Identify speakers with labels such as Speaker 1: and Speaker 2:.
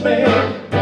Speaker 1: businessman.